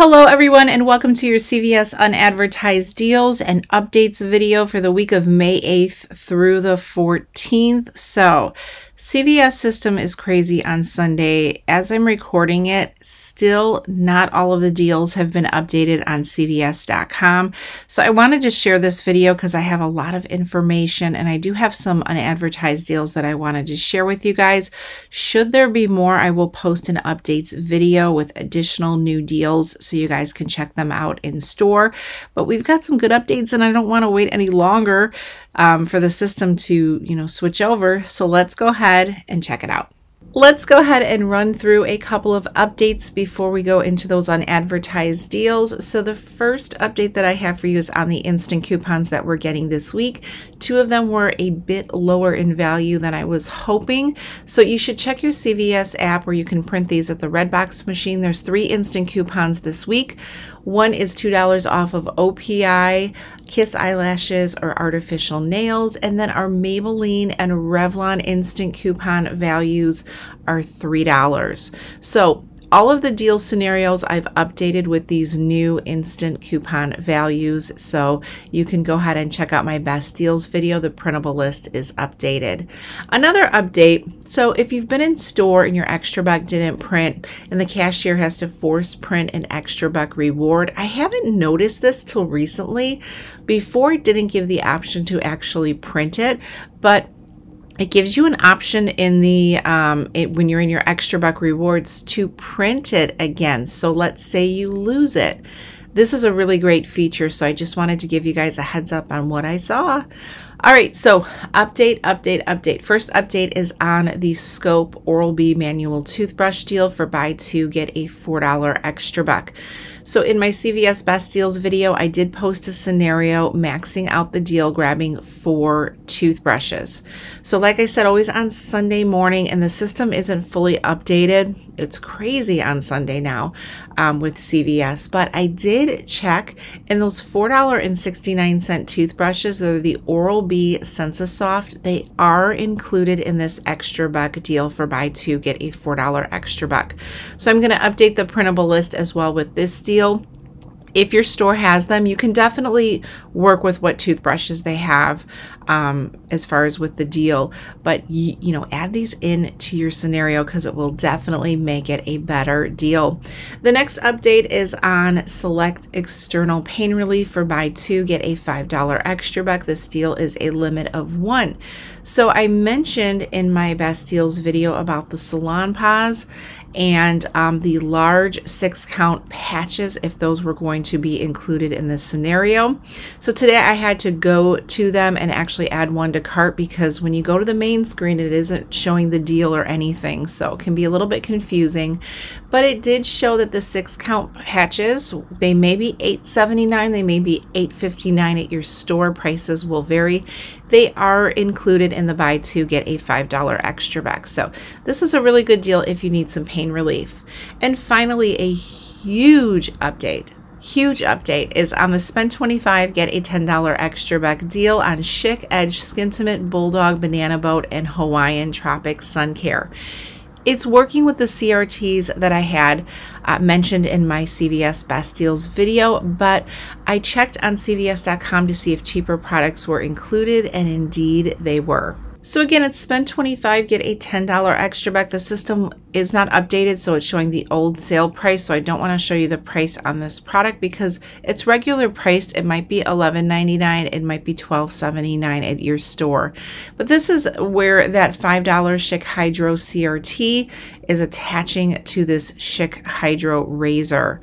Hello everyone and welcome to your CVS unadvertised deals and updates video for the week of May 8th through the 14th. So CVS system is crazy on Sunday. As I'm recording it, still not all of the deals have been updated on CVS.com. So I wanted to share this video because I have a lot of information and I do have some unadvertised deals that I wanted to share with you guys. Should there be more, I will post an updates video with additional new deals so you guys can check them out in store. But we've got some good updates and I don't want to wait any longer um, for the system to, you know, switch over. So let's go ahead and check it out. Let's go ahead and run through a couple of updates before we go into those unadvertised deals. So the first update that I have for you is on the instant coupons that we're getting this week. Two of them were a bit lower in value than I was hoping. So you should check your CVS app where you can print these at the Redbox machine. There's three instant coupons this week. One is $2 off of OPI, Kiss eyelashes, or artificial nails. And then our Maybelline and Revlon instant coupon values are $3. So all of the deal scenarios I've updated with these new instant coupon values. So you can go ahead and check out my best deals video. The printable list is updated. Another update. So if you've been in store and your extra buck didn't print and the cashier has to force print an extra buck reward, I haven't noticed this till recently. Before it didn't give the option to actually print it, but it gives you an option in the um, it, when you're in your extra buck rewards to print it again. So let's say you lose it. This is a really great feature so i just wanted to give you guys a heads up on what i saw. All right so update update update. First update is on the scope oral b manual toothbrush deal for buy two get a four dollar extra buck so in my CVS Best Deals video, I did post a scenario maxing out the deal, grabbing four toothbrushes. So like I said, always on Sunday morning, and the system isn't fully updated. It's crazy on Sunday now um, with CVS, but I did check, and those $4.69 toothbrushes, they're the Oral-B Sensasoft. They are included in this extra buck deal for buy two, get a $4 extra buck. So I'm going to update the printable list as well with this deal deal. If your store has them, you can definitely work with what toothbrushes they have um, as far as with the deal. But you, you know, add these in to your scenario because it will definitely make it a better deal. The next update is on select external pain relief for buy two, get a $5 extra buck. This deal is a limit of one. So I mentioned in my best deals video about the Salonpas and um, the large six count patches if those were going to be included in this scenario. So today I had to go to them and actually add one to cart because when you go to the main screen it isn't showing the deal or anything so it can be a little bit confusing but it did show that the six count hatches, they may be 879 they may be 859 at your store prices will vary they are included in the buy two get a $5 extra back. So this is a really good deal if you need some pain relief. And finally, a huge update huge update is on the spend 25 get a $10 extra buck deal on Schick Edge Skintimate Bulldog Banana Boat and Hawaiian Tropic Sun Care. It's working with the CRTs that I had uh, mentioned in my CVS Best Deals video, but I checked on CVS.com to see if cheaper products were included, and indeed they were. So again, it's spend 25, get a $10 extra back. The system is not updated, so it's showing the old sale price. So I don't want to show you the price on this product because it's regular priced. It might be $11.99. It might be $12.79 at your store. But this is where that $5 Schick Hydro CRT is attaching to this Schick Hydro razor.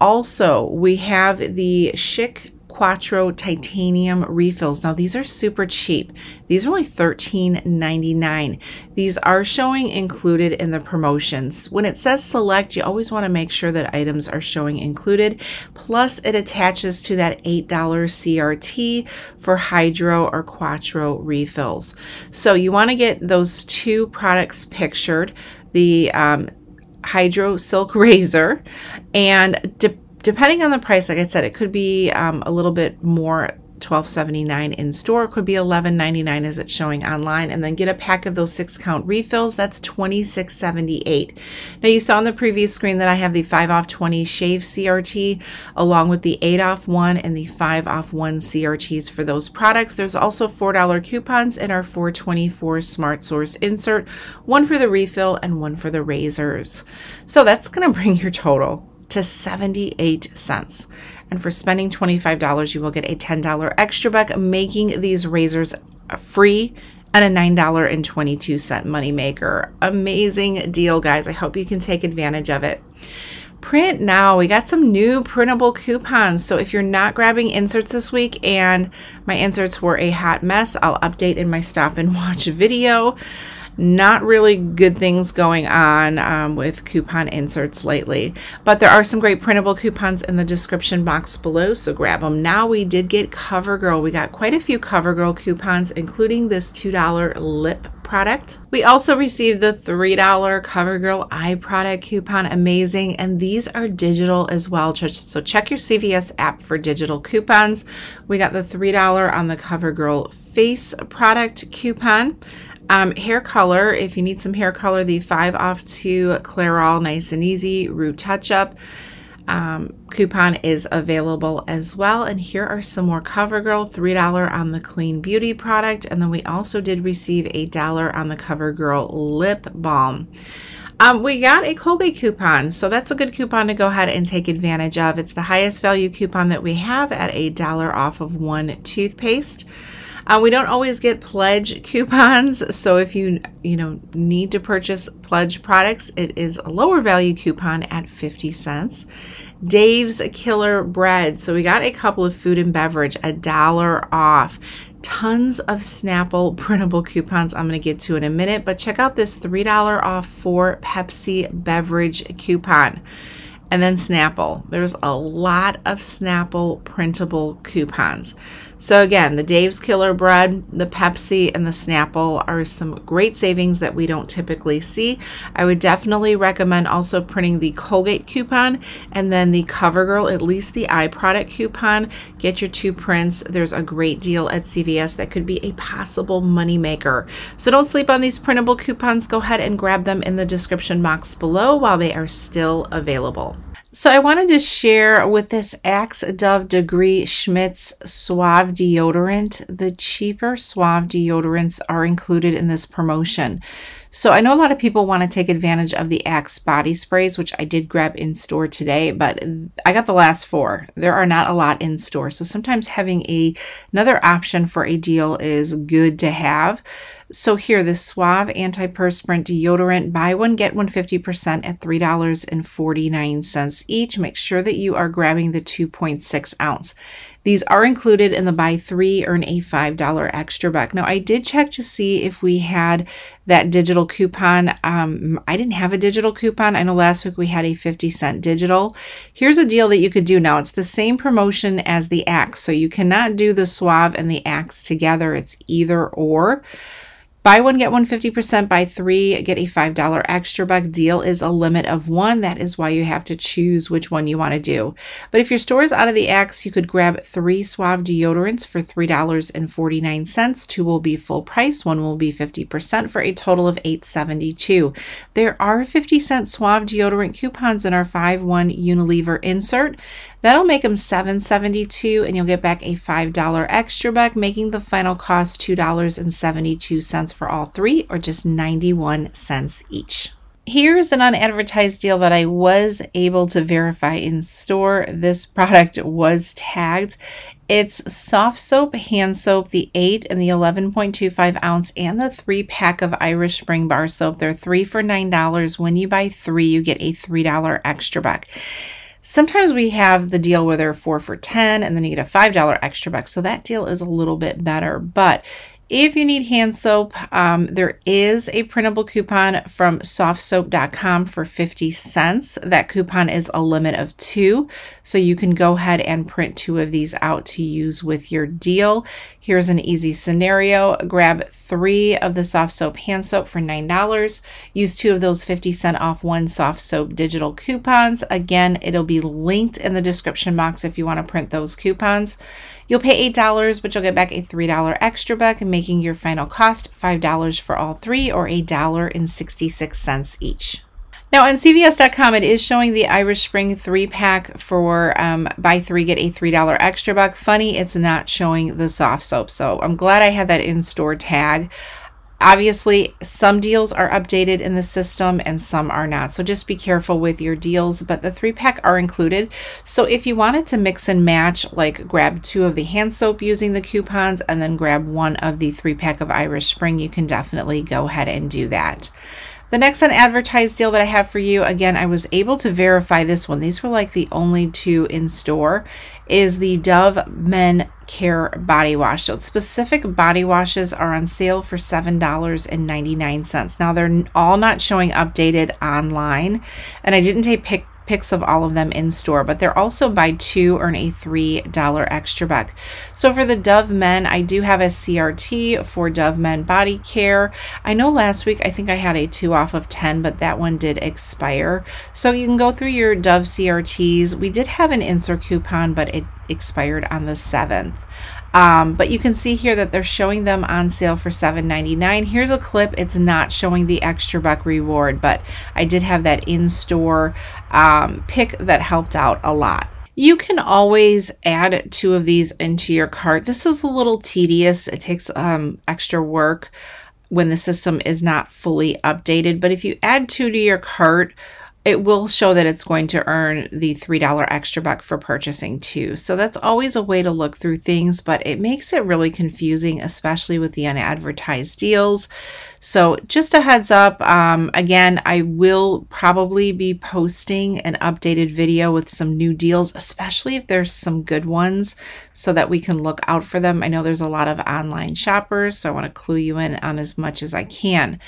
Also, we have the Schick Quattro titanium refills. Now these are super cheap. These are only $13.99. These are showing included in the promotions. When it says select, you always want to make sure that items are showing included. Plus it attaches to that $8 CRT for Hydro or Quattro refills. So you want to get those two products pictured. The um, Hydro Silk Razor and depending on the price, like I said, it could be um, a little bit more $12.79 in store. It could be $11.99 as it's showing online. And then get a pack of those six count refills. That's $26.78. Now you saw on the previous screen that I have the 5 off 20 shave CRT along with the 8 off 1 and the 5 off 1 CRTs for those products. There's also $4 coupons in our 424 Smart Source insert, one for the refill and one for the razors. So that's going to bring your total to 78 cents. And for spending $25, you will get a $10 extra buck, making these razors free and a $9.22 moneymaker. Amazing deal, guys. I hope you can take advantage of it. Print now. We got some new printable coupons. So if you're not grabbing inserts this week and my inserts were a hot mess, I'll update in my stop and watch video not really good things going on um, with coupon inserts lately. But there are some great printable coupons in the description box below, so grab them. Now we did get CoverGirl. We got quite a few CoverGirl coupons, including this $2 lip product. We also received the $3 CoverGirl eye product coupon. Amazing. And these are digital as well. So check your CVS app for digital coupons. We got the $3 on the CoverGirl face product coupon. Um, hair color, if you need some hair color, the 5 off 2 Clairol Nice and Easy Root Touch Up um, coupon is available as well. And here are some more CoverGirl, $3 on the Clean Beauty product. And then we also did receive a dollar on the CoverGirl Lip Balm. Um, we got a Colgate coupon, so that's a good coupon to go ahead and take advantage of. It's the highest value coupon that we have at a dollar off of one toothpaste. Uh, we don't always get pledge coupons, so if you you know need to purchase pledge products, it is a lower value coupon at 50 cents. Dave's Killer Bread. So we got a couple of food and beverage, a dollar off. Tons of Snapple printable coupons I'm going to get to in a minute, but check out this $3 off for Pepsi beverage coupon and then Snapple. There's a lot of Snapple printable coupons. So again, the Dave's Killer Bread, the Pepsi, and the Snapple are some great savings that we don't typically see. I would definitely recommend also printing the Colgate coupon and then the CoverGirl, at least the eye product coupon. Get your two prints. There's a great deal at CVS that could be a possible moneymaker. So don't sleep on these printable coupons. Go ahead and grab them in the description box below while they are still available. So I wanted to share with this Axe Dove Degree Schmidt's Suave Deodorant. The cheaper Suave deodorants are included in this promotion. So I know a lot of people want to take advantage of the Axe body sprays, which I did grab in store today, but I got the last four. There are not a lot in store. So sometimes having a another option for a deal is good to have. So here, the Suave Antiperspirant Deodorant, buy one, get one 50% at $3.49 each. Make sure that you are grabbing the 2.6 ounce. These are included in the buy three, earn a $5 extra buck. Now, I did check to see if we had that digital coupon. Um, I didn't have a digital coupon. I know last week we had a 50 cent digital. Here's a deal that you could do now. It's the same promotion as the Axe. So you cannot do the Suave and the Axe together. It's either or. Buy one, get one 50%, buy three, get a $5 extra buck. Deal is a limit of one. That is why you have to choose which one you want to do. But if your store is out of the Axe, you could grab three Suave deodorants for $3.49. Two will be full price, one will be 50% for a total of $8.72. There are 50 cent Suave deodorant coupons in our 5-1 Unilever insert. That'll make them $7.72 and you'll get back a $5 extra buck, making the final cost $2.72 for all three or just 91 cents each. Here's an unadvertised deal that I was able to verify in store. This product was tagged. It's soft soap, hand soap, the 8 and the 11.25 ounce, and the 3 pack of Irish Spring Bar soap. They're 3 for $9. When you buy 3, you get a $3 extra buck. Sometimes we have the deal where they're four for 10 and then you get a $5 extra buck. So that deal is a little bit better. But if you need hand soap, um, there is a printable coupon from softsoap.com for 50 cents. That coupon is a limit of two, so you can go ahead and print two of these out to use with your deal. Here's an easy scenario. Grab three of the soft soap hand soap for $9. Use two of those 50 cent off one soft soap digital coupons. Again, it'll be linked in the description box if you want to print those coupons. You'll pay $8, but you'll get back a $3 extra buck, making your final cost $5 for all three or $1.66 each. Now on CVS.com, it is showing the Irish Spring three pack for um, buy three, get a $3 extra buck. Funny, it's not showing the soft soap. So I'm glad I had that in-store tag. Obviously, some deals are updated in the system and some are not. So just be careful with your deals, but the three pack are included. So if you wanted to mix and match, like grab two of the hand soap using the coupons and then grab one of the three pack of Irish Spring, you can definitely go ahead and do that. The next unadvertised deal that I have for you, again, I was able to verify this one. These were like the only two in store, is the Dove Men Care Body Wash. So specific body washes are on sale for $7.99. Now they're all not showing updated online, and I didn't take pic pics of all of them in store, but they're also buy two, earn a $3 extra buck. So for the Dove Men, I do have a CRT for Dove Men Body Care. I know last week I think I had a two off of 10, but that one did expire. So you can go through your Dove CRTs. We did have an insert coupon, but it expired on the 7th. Um, but you can see here that they're showing them on sale for $7.99. Here's a clip. It's not showing the extra buck reward, but I did have that in-store um, pick that helped out a lot. You can always add two of these into your cart. This is a little tedious. It takes um, extra work when the system is not fully updated. But if you add two to your cart, it will show that it's going to earn the $3 extra buck for purchasing too. So that's always a way to look through things, but it makes it really confusing, especially with the unadvertised deals. So just a heads up, um, again, I will probably be posting an updated video with some new deals, especially if there's some good ones so that we can look out for them. I know there's a lot of online shoppers, so I want to clue you in on as much as I can.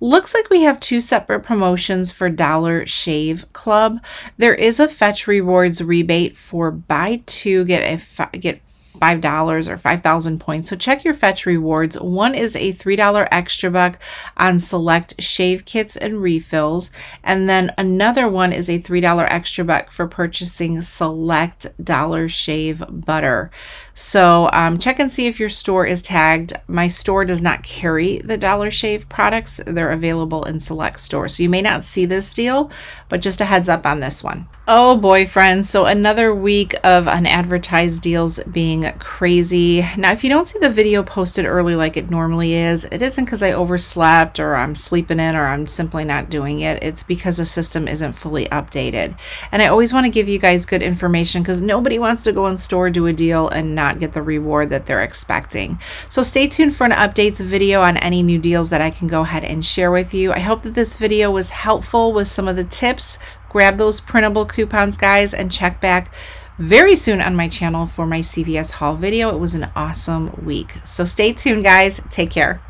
Looks like we have two separate promotions for Dollar Shave Club. There is a Fetch Rewards rebate for buy two, get a get $5 or 5,000 points. So check your fetch rewards. One is a $3 extra buck on select shave kits and refills. And then another one is a $3 extra buck for purchasing select Dollar Shave butter. So um, check and see if your store is tagged. My store does not carry the Dollar Shave products. They're available in select stores. So you may not see this deal, but just a heads up on this one. Oh, boyfriend. So another week of unadvertised deals being crazy. Now, if you don't see the video posted early like it normally is, it isn't because I overslept or I'm sleeping in or I'm simply not doing it. It's because the system isn't fully updated. And I always want to give you guys good information because nobody wants to go in store, do a deal, and not get the reward that they're expecting. So stay tuned for an updates video on any new deals that I can go ahead and share with you. I hope that this video was helpful with some of the tips grab those printable coupons, guys, and check back very soon on my channel for my CVS haul video. It was an awesome week. So stay tuned, guys. Take care.